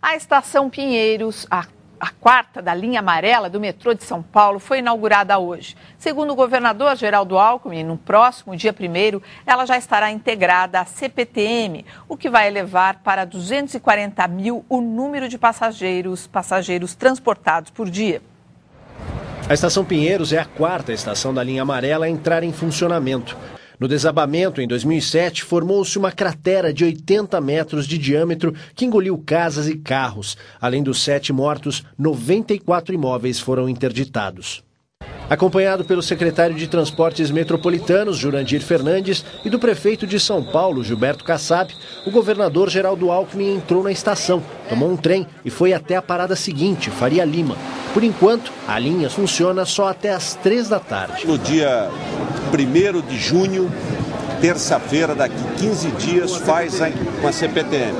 A estação Pinheiros, a, a, quarta da linha amarela do metrô de São Paulo, foi inaugurada hoje. Segundo o governador Geraldo Alckmin, no próximo dia 1 ela já estará integrada à CPTM, o que vai elevar para 240 mil o número de passageiros, passageiros transportados por dia. A estação Pinheiros é a quarta estação da linha amarela a entrar em funcionamento. No desabamento, em 2007, formou-se uma cratera de 80 metros de diâmetro que engoliu casas e carros. Além dos sete mortos, 94 imóveis foram interditados. Acompanhado pelo secretário de Transportes Metropolitanos, Jurandir Fernandes, e do prefeito de São Paulo, Gilberto Kassab, o governador Geraldo Alckmin entrou na estação, tomou um trem e foi até a parada seguinte, Faria Lima. Por enquanto, a linha funciona só até às três da tarde. No dia 1 de junho, terça-feira, daqui 15 dias, faz a, com a CPTM,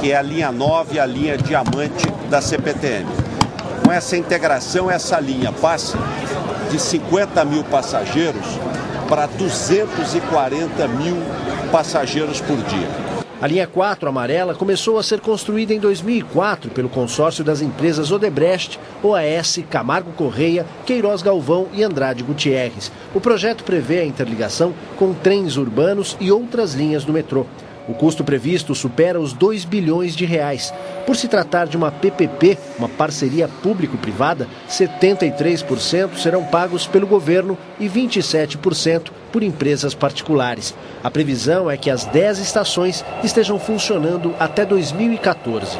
que é a linha 9 e a linha diamante da CPTM. Com essa integração, essa linha passa de 50 mil passageiros para 240 mil passageiros por dia. A linha 4 amarela começou a ser construída em 2004 pelo consórcio das empresas Odebrecht, OAS, Camargo Correia, Queiroz Galvão e Andrade Gutierrez. O projeto prevê a interligação com trens urbanos e outras linhas do metrô. O custo previsto supera os 2 bilhões de reais. Por se tratar de uma PPP, uma parceria público-privada, 73% serão pagos pelo governo e 27% por empresas particulares. A previsão é que as 10 estações estejam funcionando até 2014.